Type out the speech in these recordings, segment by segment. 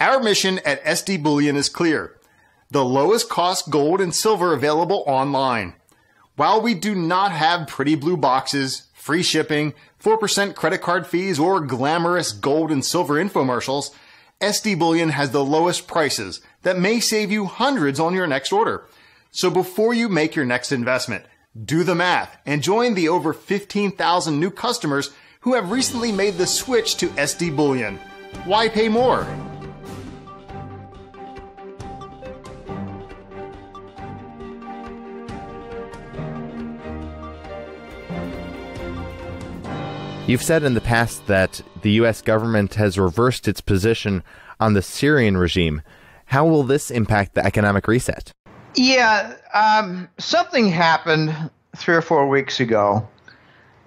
Our mission at SD Bullion is clear. The lowest cost gold and silver available online. While we do not have pretty blue boxes, free shipping, 4% credit card fees, or glamorous gold and silver infomercials, SD Bullion has the lowest prices that may save you hundreds on your next order. So before you make your next investment, do the math and join the over 15,000 new customers who have recently made the switch to SD Bullion. Why pay more? You've said in the past that the U.S. government has reversed its position on the Syrian regime. How will this impact the economic reset? Yeah, um, something happened three or four weeks ago.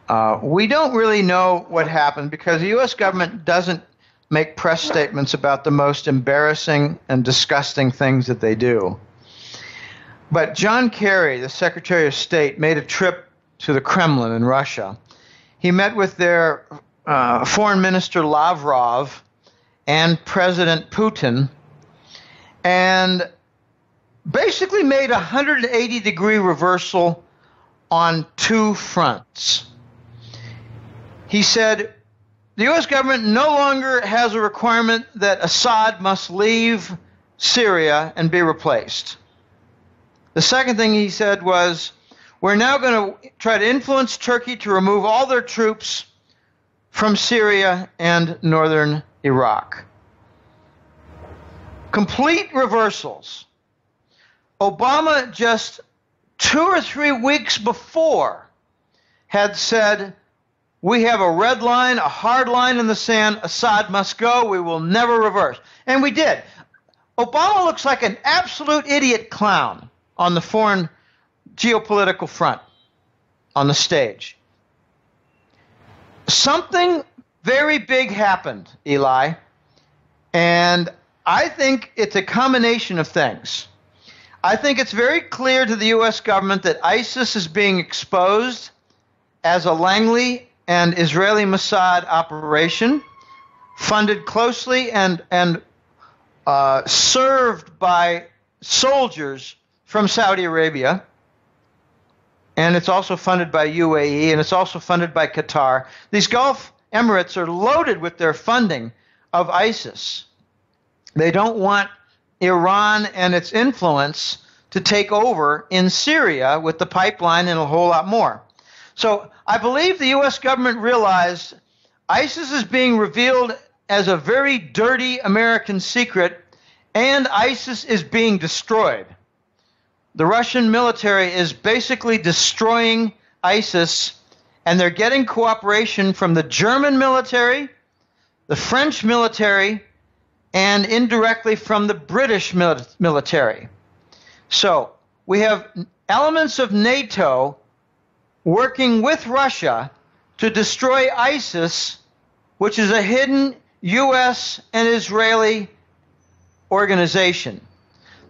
Uh, we don't really know what happened because the U.S. government doesn't make press statements about the most embarrassing and disgusting things that they do. But John Kerry, the Secretary of State, made a trip to the Kremlin in Russia he met with their uh, foreign minister Lavrov and President Putin and basically made a 180 degree reversal on two fronts. He said the U.S. government no longer has a requirement that Assad must leave Syria and be replaced. The second thing he said was we're now going to try to influence Turkey to remove all their troops from Syria and northern Iraq. Complete reversals. Obama just two or three weeks before had said, We have a red line, a hard line in the sand. Assad must go. We will never reverse. And we did. Obama looks like an absolute idiot clown on the foreign geopolitical front on the stage. Something very big happened, Eli, and I think it's a combination of things. I think it's very clear to the U.S. government that ISIS is being exposed as a Langley and Israeli Mossad operation, funded closely and and uh, served by soldiers from Saudi Arabia and it's also funded by UAE, and it's also funded by Qatar. These Gulf Emirates are loaded with their funding of ISIS. They don't want Iran and its influence to take over in Syria with the pipeline and a whole lot more. So I believe the U.S. government realized ISIS is being revealed as a very dirty American secret, and ISIS is being destroyed the Russian military is basically destroying ISIS, and they're getting cooperation from the German military, the French military, and indirectly from the British military. So we have elements of NATO working with Russia to destroy ISIS, which is a hidden U.S. and Israeli organization.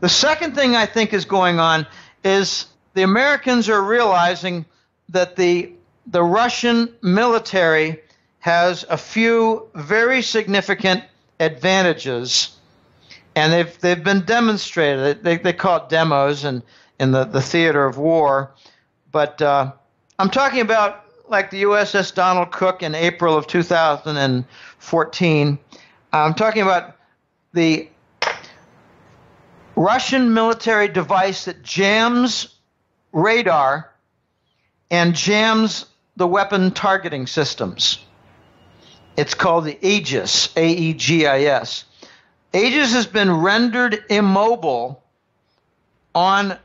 The second thing I think is going on is the Americans are realizing that the the Russian military has a few very significant advantages, and they've they've been demonstrated. They, they call it demos and in, in the, the theater of war, but uh, I'm talking about like the USS Donald Cook in April of 2014. I'm talking about the Russian military device that jams radar and jams the weapon targeting systems. It's called the Aegis, A E G I S. Aegis has been rendered immobile on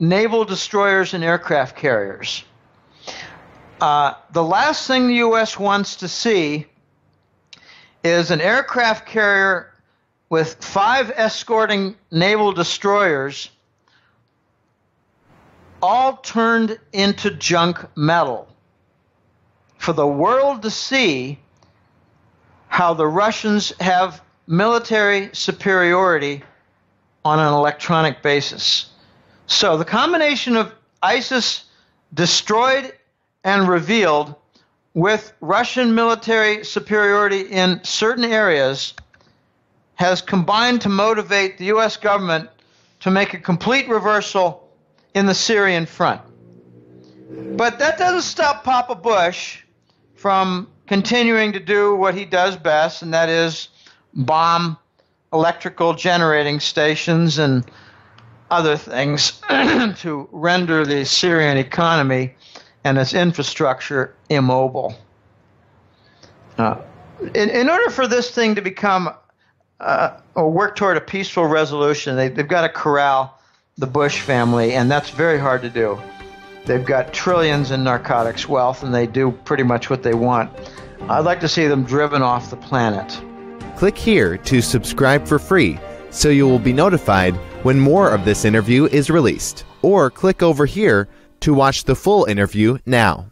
naval destroyers and aircraft carriers. Uh, the last thing the U.S. wants to see is an aircraft carrier with five escorting naval destroyers all turned into junk metal for the world to see how the Russians have military superiority on an electronic basis. So the combination of ISIS destroyed and revealed with Russian military superiority in certain areas has combined to motivate the U.S. government to make a complete reversal in the Syrian front. But that doesn't stop Papa Bush from continuing to do what he does best, and that is bomb electrical generating stations and other things to render the Syrian economy and its infrastructure immobile. Uh, in, in order for this thing to become uh, or work toward a peaceful resolution, they, they've got to corral the Bush family, and that's very hard to do. They've got trillions in narcotics wealth, and they do pretty much what they want. I'd like to see them driven off the planet. Click here to subscribe for free so you will be notified when more of this interview is released, or click over here to watch the full interview now.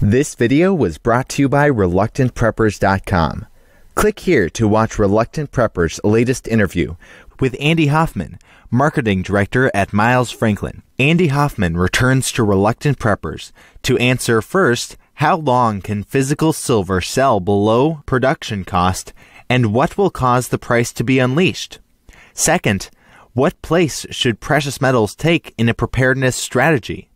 This video was brought to you by ReluctantPreppers.com. Click here to watch Reluctant Prepper's latest interview with Andy Hoffman, Marketing Director at Miles Franklin. Andy Hoffman returns to Reluctant Preppers to answer first, how long can physical silver sell below production cost and what will cause the price to be unleashed? Second, what place should precious metals take in a preparedness strategy?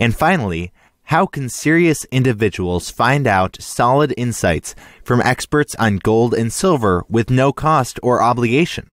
And finally, how can serious individuals find out solid insights from experts on gold and silver with no cost or obligation?